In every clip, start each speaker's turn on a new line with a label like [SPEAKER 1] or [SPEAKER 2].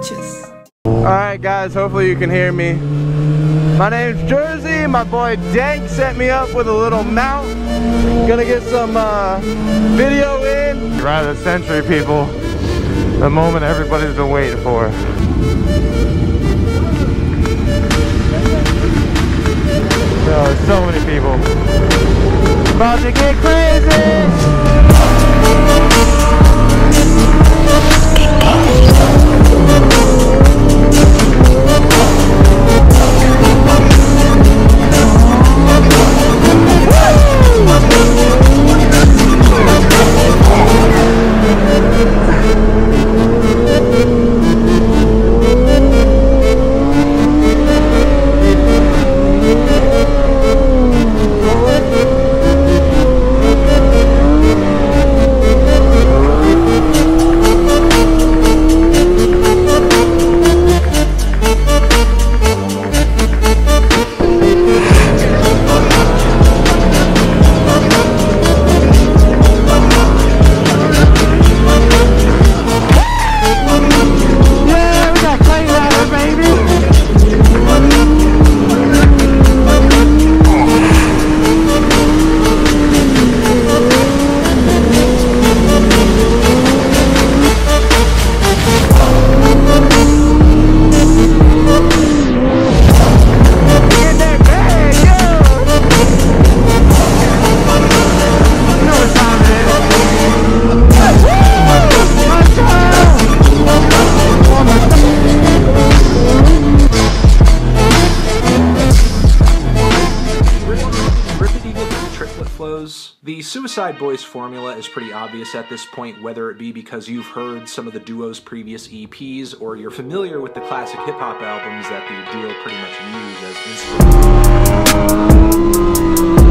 [SPEAKER 1] inches.
[SPEAKER 2] Alright guys, hopefully you can hear me. My name's Jersey, my boy Dank set me up with a little mount. Gonna get some uh, video in. Ride of the century people. The moment everybody's been waiting for. Oh, so many people. About to get
[SPEAKER 3] The Suicide Boys formula is pretty obvious at this point, whether it be because you've heard some of the duo's previous EPs or you're familiar with the classic hip hop albums that the duo pretty much use as inspiration.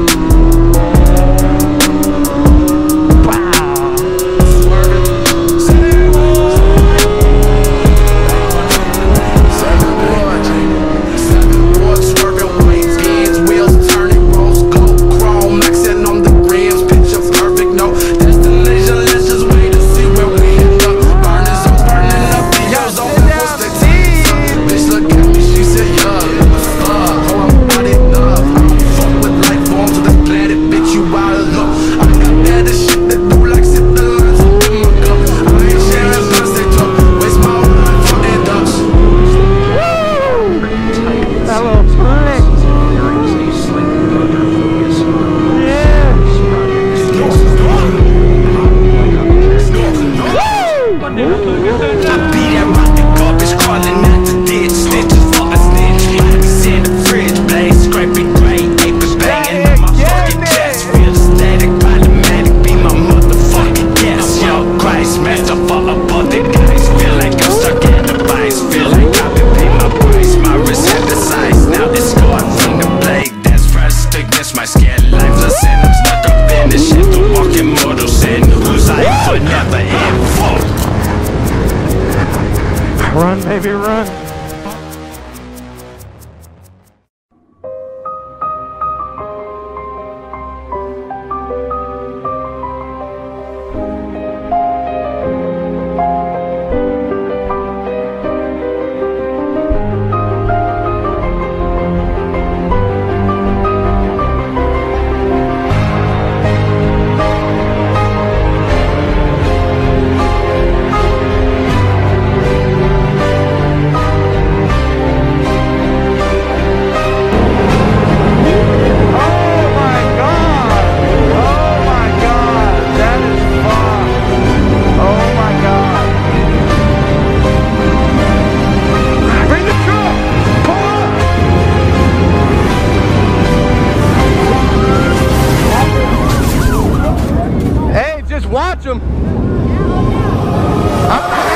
[SPEAKER 4] Look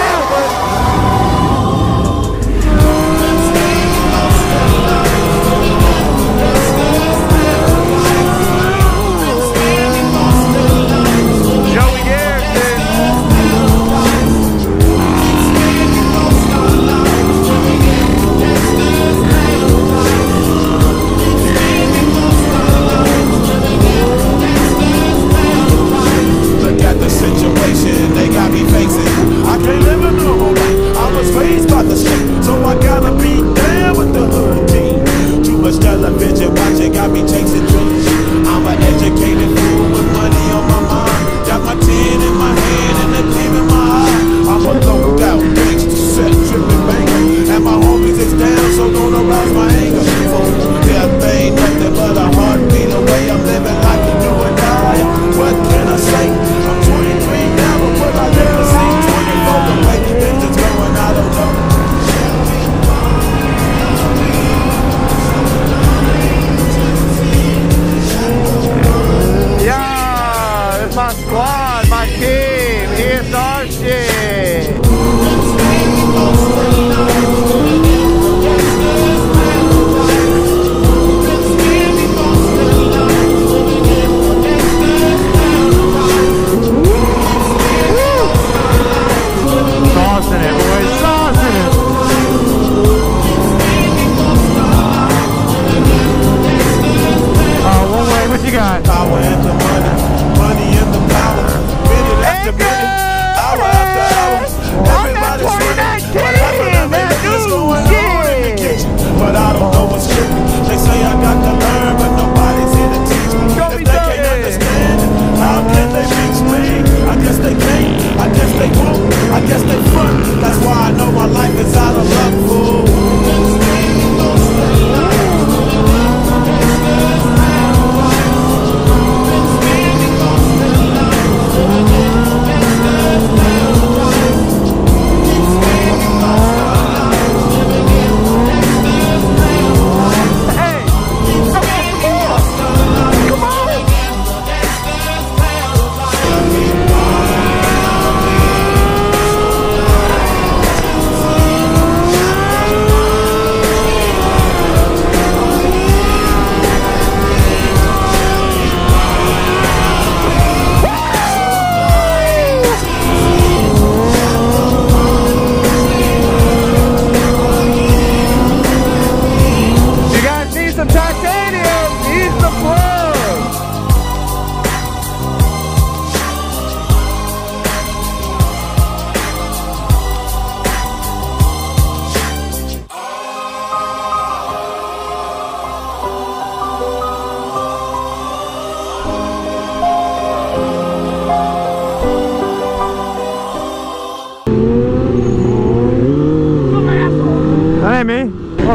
[SPEAKER 4] about the
[SPEAKER 1] so I gotta be down with the hood team. Too much television watching got me
[SPEAKER 2] chasing dreams.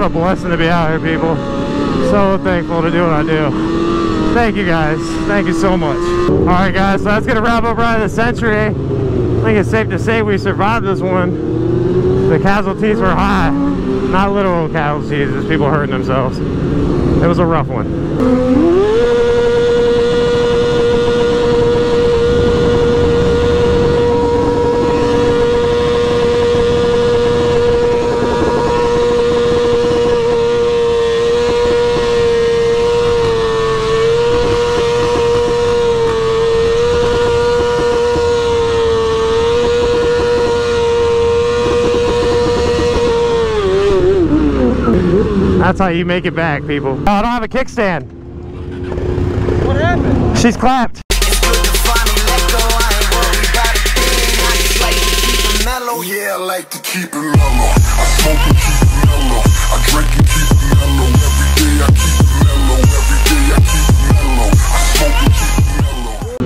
[SPEAKER 2] A blessing to be out here, people. So thankful to do what I do. Thank you guys. Thank you so much. All right, guys. So that's gonna wrap up Ride of the Century. I think it's safe to say we survived this one. The casualties were high. Not literal casualties, just people hurting themselves. It was a rough one. That's how you make it back, people. Oh, I don't have a kickstand.
[SPEAKER 4] What happened?
[SPEAKER 2] She's clapped.
[SPEAKER 5] It's good to finally let go. I ain't worried about a thing. I just like to keep it mellow.
[SPEAKER 6] Yeah, I like to keep it mellow. I smoke and keep it mellow. I drink and keep it mellow. Every day I keep it mellow. Every day I keep it mellow. I smoke and keep it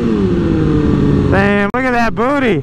[SPEAKER 6] mellow.
[SPEAKER 2] Damn, look at that booty.